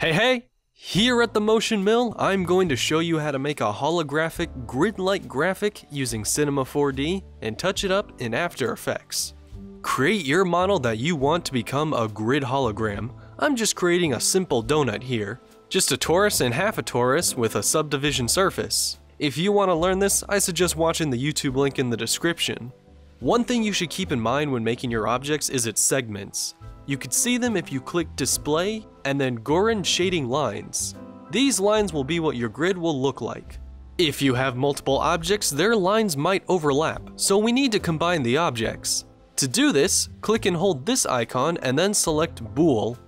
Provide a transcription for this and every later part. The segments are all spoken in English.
Hey hey! Here at the Motion Mill, I'm going to show you how to make a holographic grid-like graphic using Cinema 4D and touch it up in After Effects. Create your model that you want to become a grid hologram. I'm just creating a simple donut here. Just a torus and half a torus with a subdivision surface. If you want to learn this, I suggest watching the YouTube link in the description. One thing you should keep in mind when making your objects is its segments. You could see them if you click display and then Gouraud shading lines. These lines will be what your grid will look like. If you have multiple objects, their lines might overlap, so we need to combine the objects. To do this, click and hold this icon and then select Bool.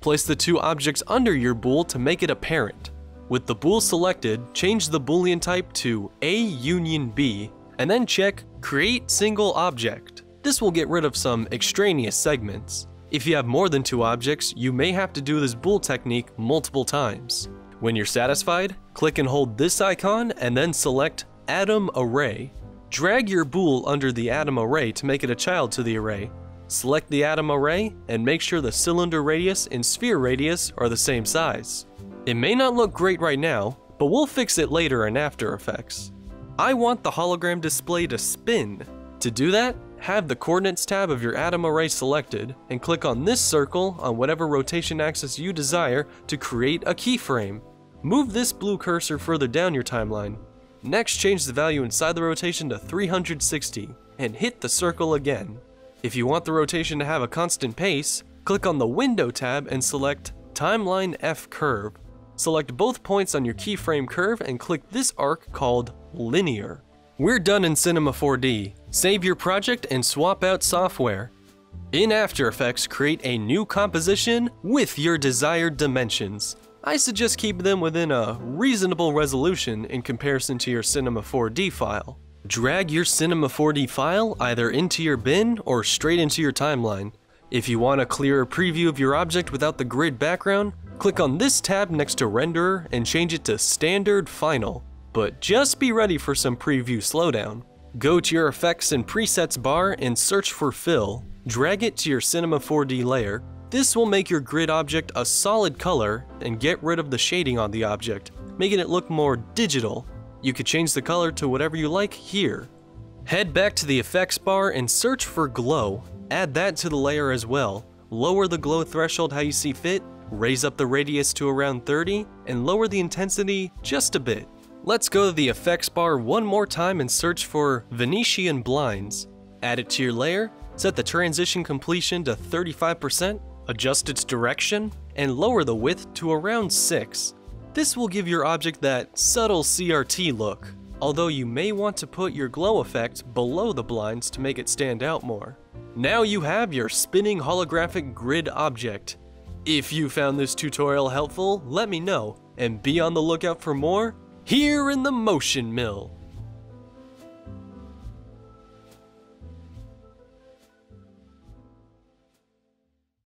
Place the two objects under your bool to make it apparent. With the bool selected, change the boolean type to A union B, and then check Create Single Object. This will get rid of some extraneous segments. If you have more than two objects, you may have to do this bool technique multiple times. When you're satisfied, click and hold this icon and then select Atom Array. Drag your bool under the atom array to make it a child to the array. Select the atom array and make sure the cylinder radius and sphere radius are the same size. It may not look great right now, but we'll fix it later in After Effects. I want the hologram display to spin. To do that, have the coordinates tab of your atom array selected and click on this circle on whatever rotation axis you desire to create a keyframe. Move this blue cursor further down your timeline. Next change the value inside the rotation to 360 and hit the circle again. If you want the rotation to have a constant pace, click on the window tab and select timeline F curve. Select both points on your keyframe curve and click this arc called linear. We're done in Cinema 4D. Save your project and swap out software. In After Effects, create a new composition with your desired dimensions. I suggest keep them within a reasonable resolution in comparison to your Cinema 4D file. Drag your Cinema 4D file either into your bin or straight into your timeline. If you want a clearer preview of your object without the grid background, click on this tab next to Renderer and change it to Standard Final but just be ready for some preview slowdown. Go to your Effects and Presets bar and search for Fill. Drag it to your Cinema 4D layer. This will make your grid object a solid color and get rid of the shading on the object, making it look more digital. You could change the color to whatever you like here. Head back to the Effects bar and search for Glow. Add that to the layer as well. Lower the glow threshold how you see fit, raise up the radius to around 30, and lower the intensity just a bit. Let's go to the effects bar one more time and search for Venetian blinds. Add it to your layer, set the transition completion to 35%, adjust its direction, and lower the width to around 6. This will give your object that subtle CRT look, although you may want to put your glow effect below the blinds to make it stand out more. Now you have your spinning holographic grid object. If you found this tutorial helpful, let me know, and be on the lookout for more here in the Motion Mill.